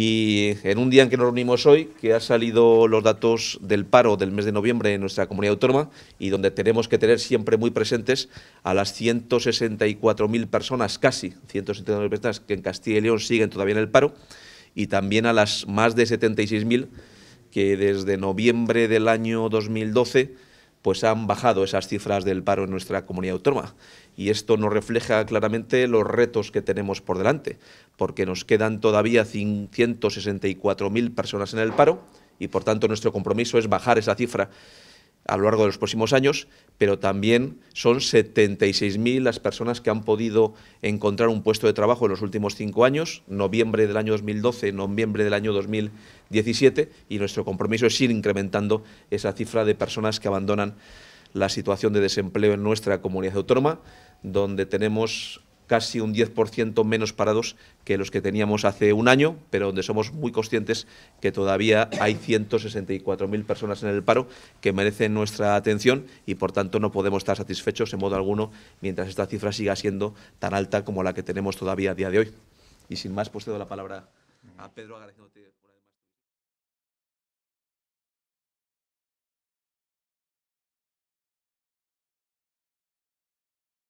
Y en un día en que nos reunimos hoy, que ha salido los datos del paro del mes de noviembre en nuestra comunidad autónoma y donde tenemos que tener siempre muy presentes a las 164.000 personas, casi 164.000 personas que en Castilla y León siguen todavía en el paro y también a las más de 76.000 que desde noviembre del año 2012 pues han bajado esas cifras del paro en nuestra comunidad autónoma. Y esto nos refleja claramente los retos que tenemos por delante, porque nos quedan todavía 164.000 personas en el paro y, por tanto, nuestro compromiso es bajar esa cifra a lo largo de los próximos años, pero también son 76.000 las personas que han podido encontrar un puesto de trabajo en los últimos cinco años, noviembre del año 2012, noviembre del año 2017, y nuestro compromiso es ir incrementando esa cifra de personas que abandonan la situación de desempleo en nuestra comunidad autónoma, donde tenemos casi un 10% menos parados que los que teníamos hace un año, pero donde somos muy conscientes que todavía hay 164.000 personas en el paro que merecen nuestra atención y, por tanto, no podemos estar satisfechos en modo alguno mientras esta cifra siga siendo tan alta como la que tenemos todavía a día de hoy. Y sin más, pues te la palabra a Pedro agradeciéndote.